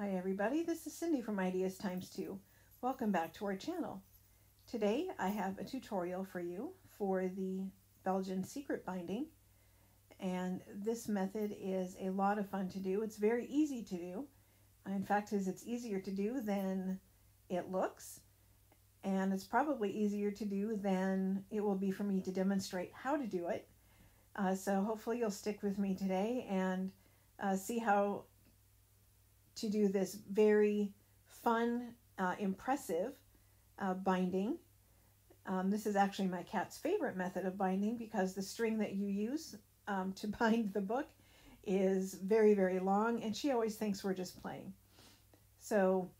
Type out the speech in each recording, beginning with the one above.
Hi everybody, this is Cindy from Ideas Times 2. Welcome back to our channel. Today I have a tutorial for you for the Belgian secret binding and this method is a lot of fun to do. It's very easy to do. In fact, it's easier to do than it looks and it's probably easier to do than it will be for me to demonstrate how to do it. Uh, so hopefully you'll stick with me today and uh, see how to do this very fun, uh, impressive uh, binding. Um, this is actually my cat's favorite method of binding because the string that you use um, to bind the book is very, very long, and she always thinks we're just playing. So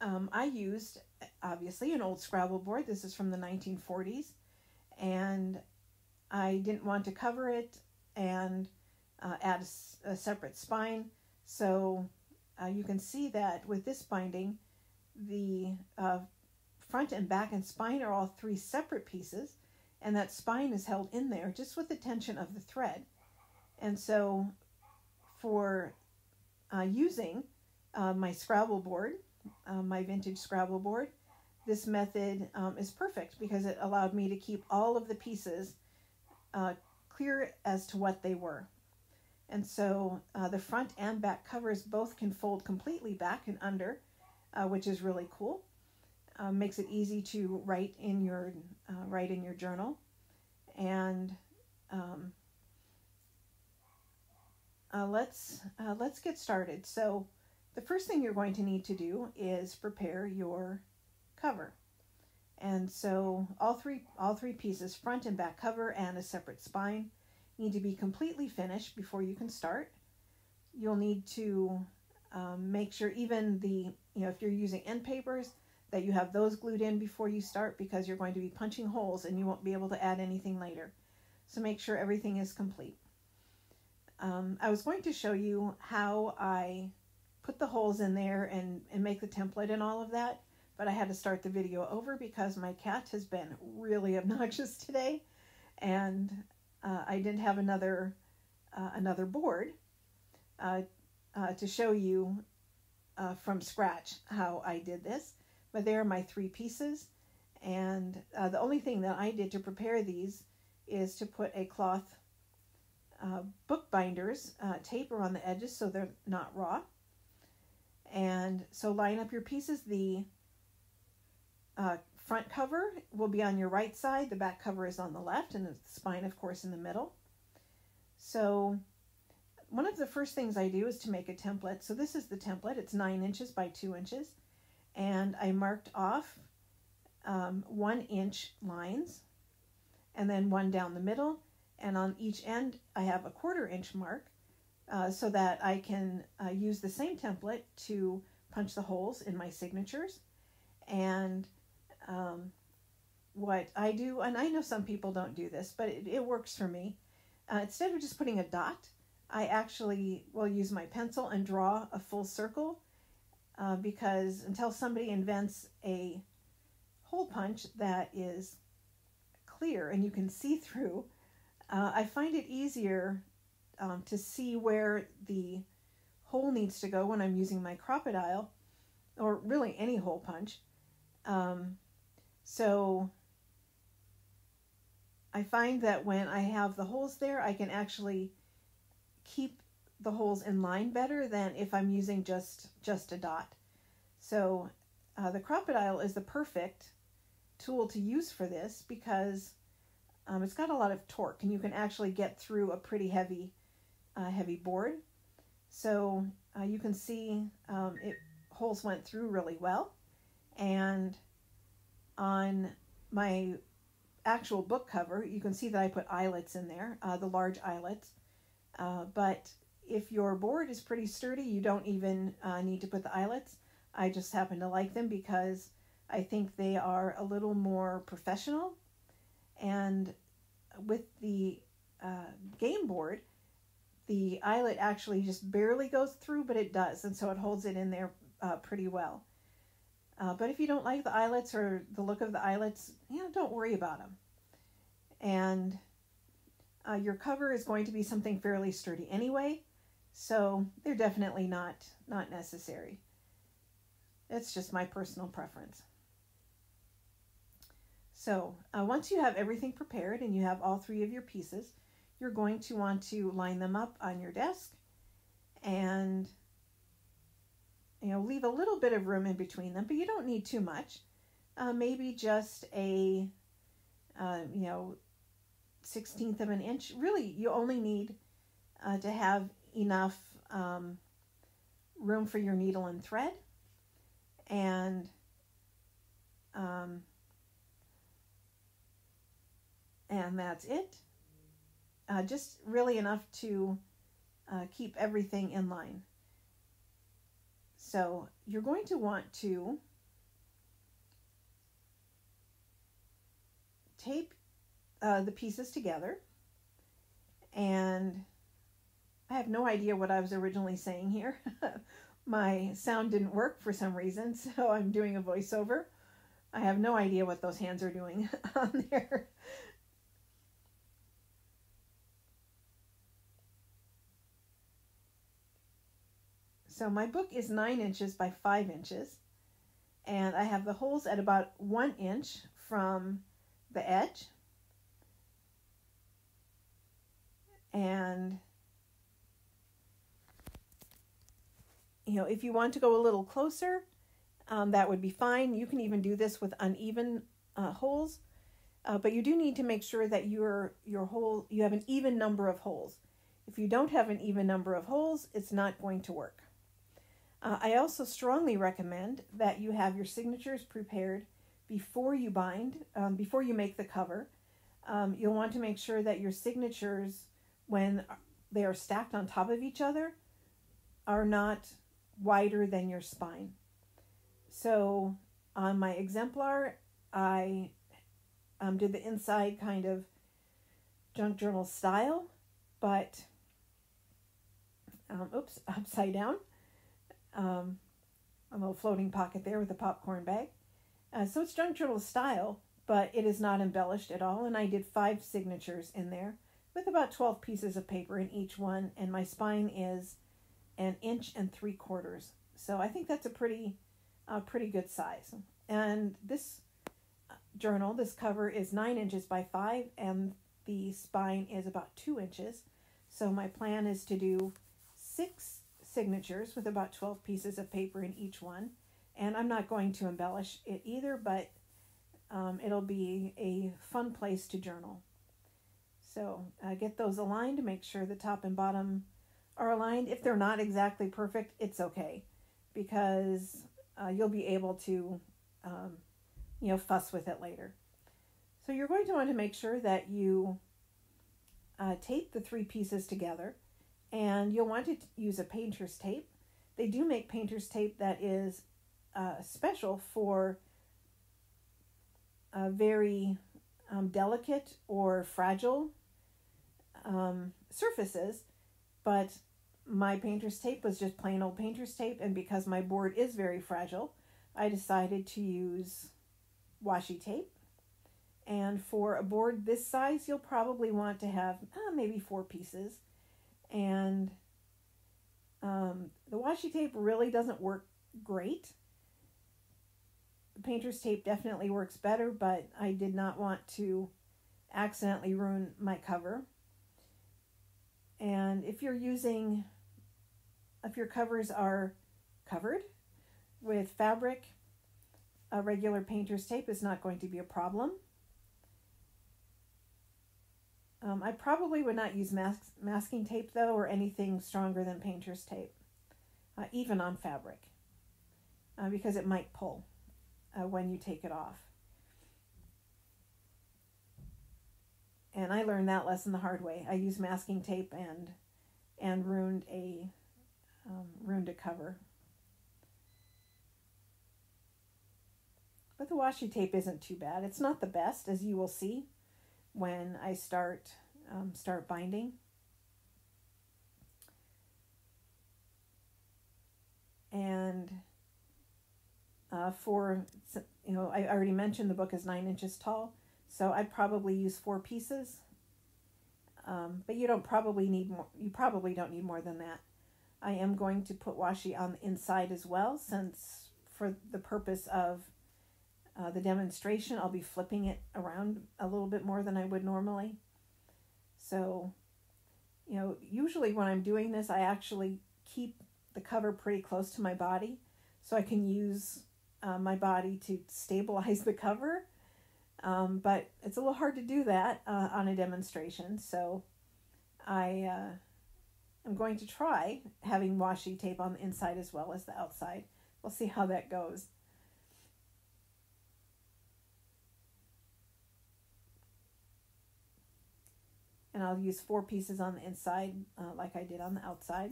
um, I used, obviously, an old Scrabble board. This is from the 1940s, and I didn't want to cover it and uh, add a, a, separate spine. So uh, you can see that with this binding, the uh, front and back and spine are all three separate pieces, and that spine is held in there just with the tension of the thread. And so for uh, using uh, my Scrabble board, uh, my vintage Scrabble board, this method um, is perfect because it allowed me to keep all of the pieces uh, clear as to what they were. And so uh, the front and back covers both can fold completely back and under, uh, which is really cool. Uh, makes it easy to write in your uh, write in your journal, and um, uh, let's uh, let's get started. So the first thing you're going to need to do is prepare your cover. And so all three all three pieces, front and back cover and a separate spine, need to be completely finished before you can start. You'll need to um, make sure even the, you know, if you're using end papers, that you have those glued in before you start because you're going to be punching holes and you won't be able to add anything later. So make sure everything is complete. Um, I was going to show you how I put the holes in there and, and make the template and all of that but I had to start the video over because my cat has been really obnoxious today, and uh, I didn't have another uh, another board uh, uh to show you uh, from scratch how I did this. But there are my three pieces, and the only thing that I did to prepare these is to put a cloth book binders tape around the edges so they're not raw. And so line up your pieces. The uh, front cover will be on your right side, the back cover is on the left, and the spine, of course, in the middle. So one of the first things I do is to make a template. So this is the template. It's 9 inches by 2 inches. And I marked off um, 1 inch lines and then one down the middle. And on each end, I have a quarter inch mark uh, so that I can uh, use the same template to punch the holes in my signatures. And um, what I do, and I know some people don't do this, but it, it works for me. Uh, instead of just putting a dot, I actually will use my pencil and draw a full circle uh, because until somebody invents a hole punch that is clear and you can see through, uh, I find it easier um, to see where the hole needs to go when I'm using my Crop-A-Dile, or really any hole punch. Um, so I find that when I have the holes there, I can actually keep the holes in line better than if I'm using just, just a dot. So uh, the Crop-A-Dile is the perfect tool to use for this because um, it's got a lot of torque and you can actually get through a pretty heavy, uh, heavy board. So uh, you can see um, it holes went through really well and on my actual book cover, you can see that I put eyelets in there, uh, the large eyelets. Uh, but if your board is pretty sturdy, you don't even uh, need to put the eyelets. I just happen to like them because I think they are a little more professional. And with the uh, game board, the eyelet actually just barely goes through, but it does. And so it holds it in there uh, pretty well. Uh, but if you don't like the eyelets or the look of the eyelets, you know, don't worry about them. And uh, your cover is going to be something fairly sturdy anyway. So they're definitely not not necessary. It's just my personal preference. So uh, once you have everything prepared and you have all three of your pieces, you're going to want to line them up on your desk and you know leave a little bit of room in between them, but you don't need too much. Uh, maybe just a uh, you know sixteenth of an inch. Really, you only need uh, to have enough um, room for your needle and thread, and um, and that's it. Uh, just really enough to uh, keep everything in line. So you're going to want to tape uh, the pieces together and I have no idea what I was originally saying here. My sound didn't work for some reason, so I'm doing a voiceover. I have no idea what those hands are doing on there. So my book is nine inches by five inches, and I have the holes at about one inch from the edge. And you know, if you want to go a little closer, um, that would be fine. You can even do this with uneven uh, holes, uh, but you do need to make sure that your your hole you have an even number of holes. If you don't have an even number of holes, it's not going to work. Uh, I also strongly recommend that you have your signatures prepared before you bind, um, before you make the cover. Um, you'll want to make sure that your signatures, when they are stacked on top of each other, are not wider than your spine. So on my exemplar, I um, did the inside kind of junk journal style, but um, oops, upside down um, a little floating pocket there with a popcorn bag. Uh, so it's junk journal style, but it is not embellished at all. And I did five signatures in there with about 12 pieces of paper in each one. And my spine is an inch and three quarters. So I think that's a pretty, uh, pretty good size. And this uh, journal, this cover is nine inches by five, and the spine is about two inches. So my plan is to do six signatures with about 12 pieces of paper in each one. And I'm not going to embellish it either, but um, it'll be a fun place to journal. So uh, get those aligned make sure the top and bottom are aligned. If they're not exactly perfect, it's okay because uh, you'll be able to, um, you know, fuss with it later. So you're going to want to make sure that you uh, tape the three pieces together and you'll want to use a painter's tape. They do make painter's tape that is uh, special for very um, delicate or fragile um, surfaces, but my painter's tape was just plain old painter's tape, and because my board is very fragile, I decided to use washi tape. And for a board this size, you'll probably want to have uh, maybe four pieces and um, the washi tape really doesn't work great. The painter's tape definitely works better, but I did not want to accidentally ruin my cover. And if you're using, if your covers are covered with fabric, a regular painter's tape is not going to be a problem. Um, I probably would not use mas- masking tape though, or anything stronger than painter's tape, uh, even on fabric, uh, because it might pull uh, when you take it off. And I learned that lesson the hard way. I used masking tape and and ruined a um, ruined a cover. But the washi tape isn't too bad. It's not the best, as you will see when I start um, start binding. And uh, for you know, I already mentioned the book is nine inches tall, so I'd probably use four pieces. Um, but you don't probably need more. You probably don't need more than that. I am going to put washi on the inside as well since for the purpose of uh, the demonstration I'll be flipping it around a little bit more than I would normally. So, you know, usually when I'm doing this I actually keep the cover pretty close to my body so I can use uh, my body to stabilize the cover. Um, but it's a little hard to do that uh, on a demonstration, so I uh, am going to try having washi tape on the inside as well as the outside. We'll see how that goes. And I'll use four pieces on the inside uh, like I did on the outside.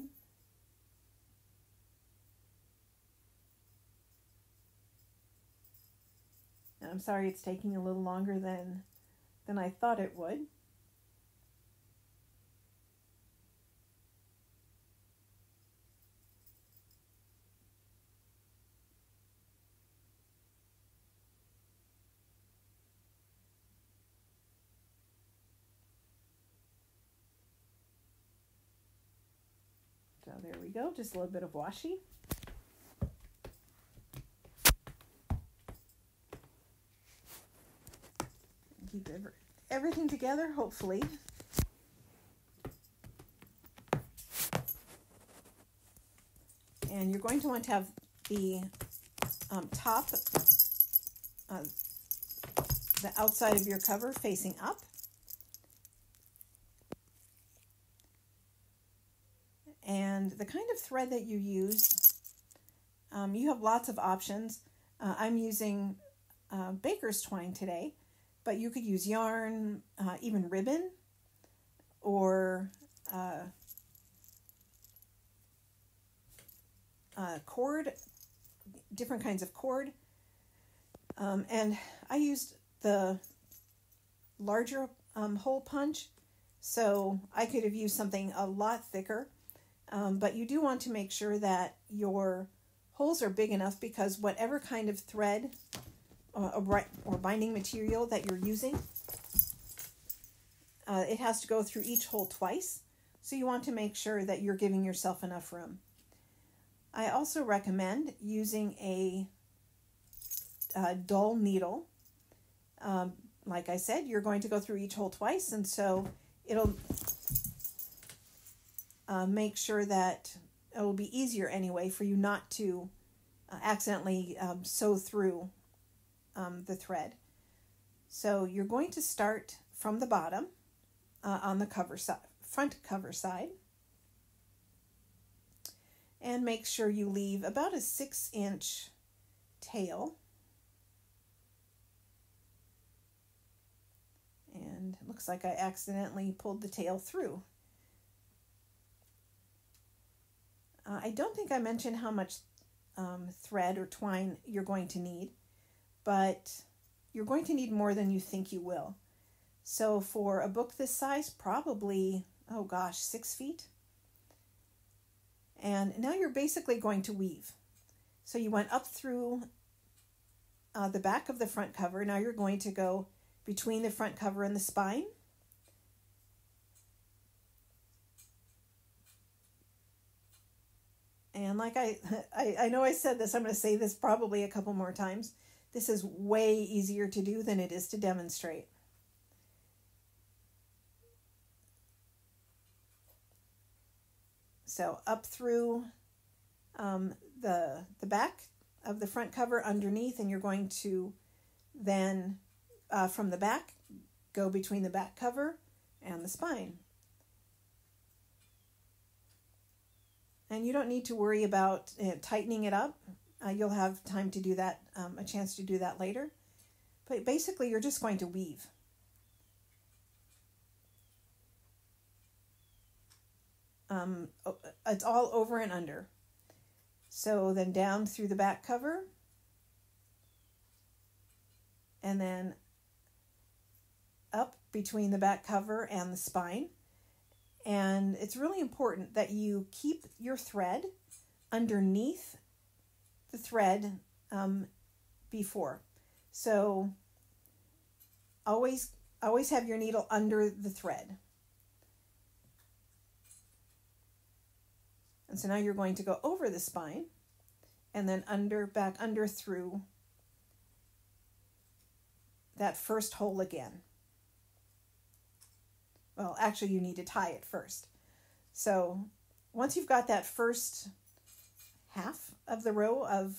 I'm sorry it's taking a little longer than than I thought it would. So there we go, just a little bit of washi. Keep every, everything together, hopefully. And you're going to want to have the um, top, uh, the outside of your cover facing up. And the kind of thread that you use, um, you have lots of options. Uh, I'm using uh, baker's twine today, but you could use yarn, uh, even ribbon, or uh, uh, cord, different kinds of cord. Um, and I used the larger um, hole punch, so I could have used something a lot thicker um, but you do want to make sure that your holes are big enough because whatever kind of thread uh, or binding material that you're using, uh, it has to go through each hole twice. So you want to make sure that you're giving yourself enough room. I also recommend using a, a dull needle. Um, like I said, you're going to go through each hole twice, and so it'll uh, make sure that it will be easier anyway for you not to uh, accidentally um, sew through um, the thread. So you're going to start from the bottom uh, on the cover side, front cover side, and make sure you leave about a six inch tail. And it looks like I accidentally pulled the tail through. Uh, I don't think I mentioned how much um, thread or twine you're going to need, but you're going to need more than you think you will. So for a book this size, probably, oh gosh, six feet. And now you're basically going to weave. So you went up through uh, the back of the front cover. Now you're going to go between the front cover and the spine. And like I, I, I know I said this, I'm going to say this probably a couple more times. This is way easier to do than it is to demonstrate. So up through um, the, the back of the front cover underneath, and you're going to then uh, from the back go between the back cover and the spine. And you don't need to worry about uh, tightening it up. Uh, you'll have time to do that, um, a chance to do that later. But basically, you're just going to weave. Um, it's all over and under. So then down through the back cover, and then up between the back cover and the spine. And it's really important that you keep your thread underneath the thread um, before. So always always have your needle under the thread. And so now you're going to go over the spine and then under, back under through that first hole again. Well, actually, you need to tie it first. So once you've got that first half of the row of,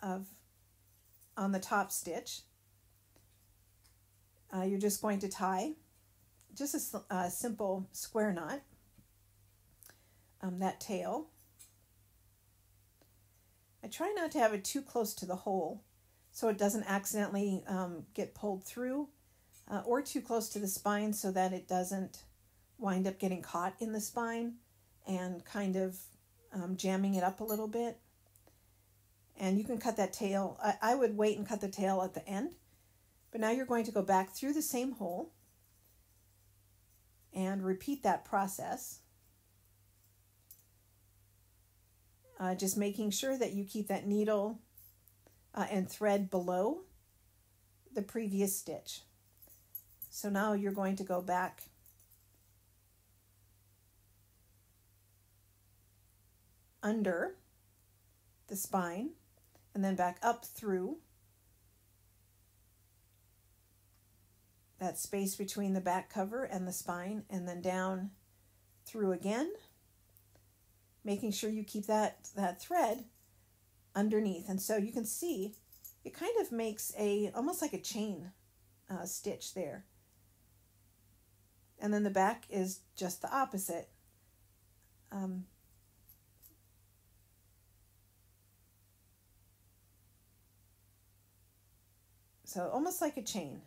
of on the top stitch, uh, you're just going to tie just a, simple square knot, um, that tail. I try not to have it too close to the hole so it doesn't accidentally um, get pulled through uh, or too close to the spine so that it doesn't wind up getting caught in the spine and kind of um, jamming it up a little bit. And you can cut that tail. I, I would wait and cut the tail at the end. But now you're going to go back through the same hole and repeat that process. Uh, just making sure that you keep that needle uh, and thread below the previous stitch. So now you're going to go back. Under the spine and then back up through that space between the back cover and the spine and then down through again making sure you keep that that thread underneath. And so you can see it kind of makes a almost like a chain uh, stitch there and then the back is just the opposite um, so almost like a chain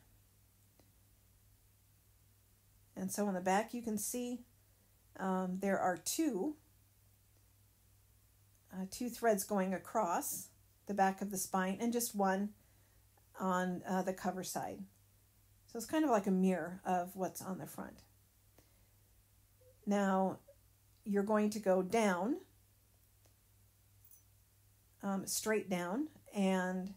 and so on the back you can see um, there are two, uh, two threads going across the back of the spine and just one on uh, the cover side. So it's kind of like a mirror of what's on the front. Now you're going to go down, um, straight down, and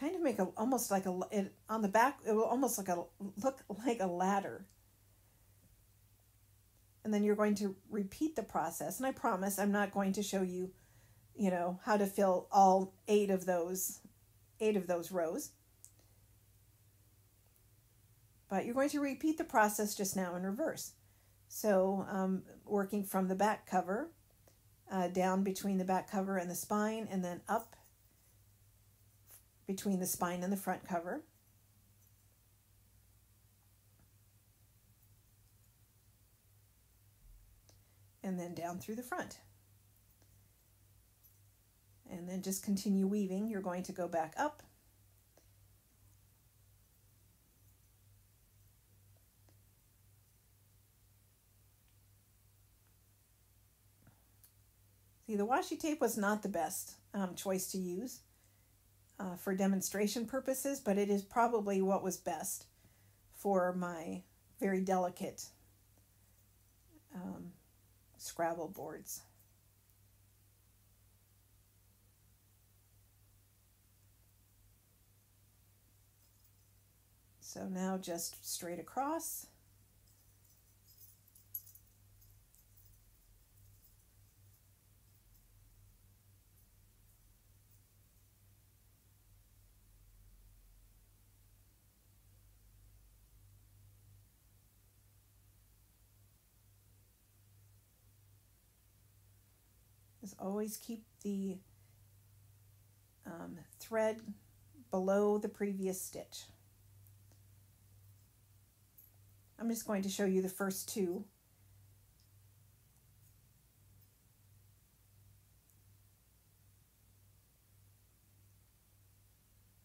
kind of make a almost like a it, on the back it will almost like a look like a ladder and then you're going to repeat the process and i promise i'm not going to show you you know how to fill all eight of those eight of those rows but you're going to repeat the process just now in reverse so um, working from the back cover uh, down between the back cover and the spine and then up between the spine and the front cover. And then down through the front. And then just continue weaving. You're going to go back up. See, the washi tape was not the best um, choice to use uh, for demonstration purposes, but it is probably what was best for my very delicate um, Scrabble boards. So now just straight across. Is always keep the um, thread below the previous stitch. I'm just going to show you the first two.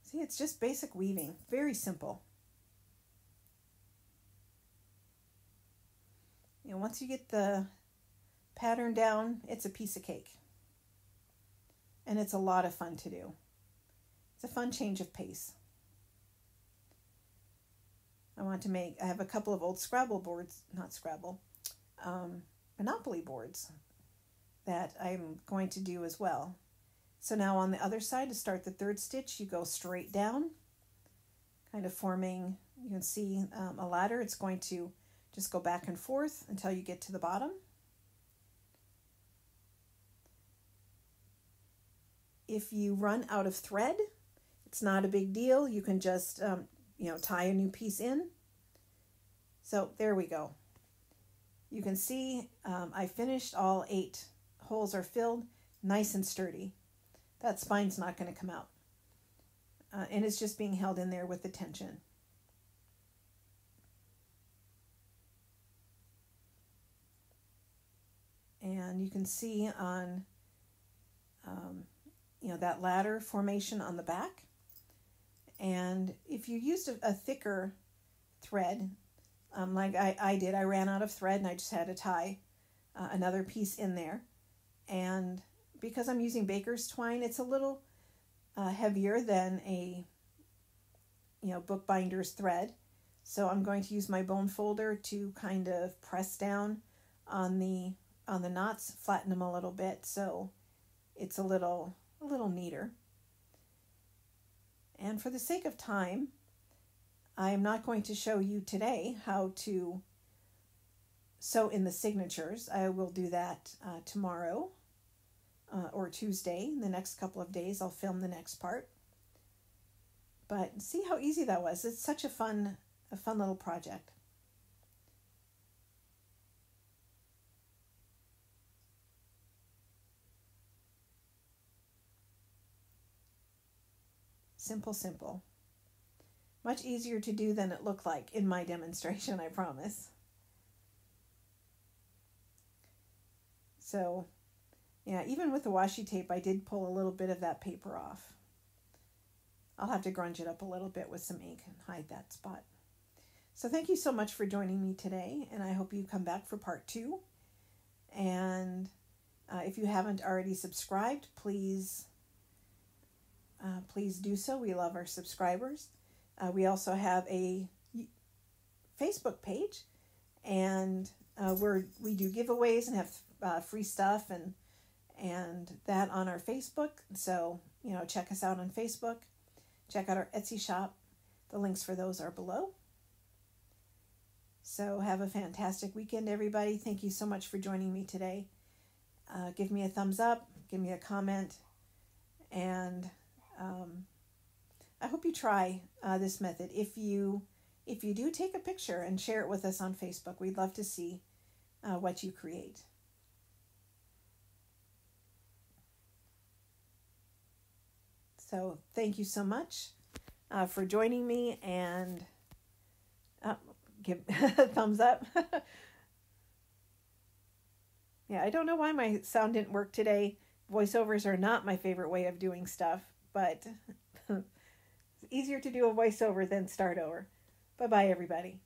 See, it's just basic weaving, very simple. And once you get the pattern down, it's a piece of cake. And it's a lot of fun to do. It's a fun change of pace. I want to make, I have a couple of old Scrabble boards, not Scrabble, um, Monopoly boards that I'm going to do as well. So now on the other side, to start the third stitch, you go straight down, kind of forming, you can see um, a ladder. It's going to just go back and forth until you get to the bottom. If you run out of thread, it's not a big deal. You can just, um, you know, tie a new piece in. So there we go. You can see um, I finished all eight holes are filled, nice and sturdy. That spine's not going to come out. Uh, and it's just being held in there with the tension. And you can see on, um, you know, that ladder formation on the back. And if you used a, a thicker thread, um, like I, I did, I ran out of thread and I just had to tie uh, another piece in there. And because I'm using baker's twine, it's a little uh, heavier than a you know bookbinder's thread. So I'm going to use my bone folder to kind of press down on the on the knots, flatten them a little bit so it's a little a little neater. And for the sake of time, I am not going to show you today how to sew in the signatures. I will do that uh, tomorrow uh, or Tuesday. In the next couple of days, I'll film the next part. But see how easy that was. It's such a fun, a fun little project. Simple, simple. Much easier to do than it looked like in my demonstration, I promise. So, yeah, even with the washi tape, I did pull a little bit of that paper off. I'll have to grunge it up a little bit with some ink and hide that spot. So thank you so much for joining me today, and I hope you come back for part two. And uh, if you haven't already subscribed, please, uh, please do so. We love our subscribers. Uh, we also have a Facebook page, and uh, we're we do giveaways and have uh, free stuff and and that on our Facebook. So you know, check us out on Facebook. Check out our Etsy shop. The links for those are below. So have a fantastic weekend, everybody. Thank you so much for joining me today. Uh, give me a thumbs up, give me a comment, and um, I hope you try uh, this method. If you if you do take a picture and share it with us on Facebook, we'd love to see uh, what you create. So thank you so much uh, for joining me and uh, give thumbs up. yeah, I don't know why my sound didn't work today. Voiceovers are not my favorite way of doing stuff, but it's easier to do a voiceover than start over. Bye bye, everybody.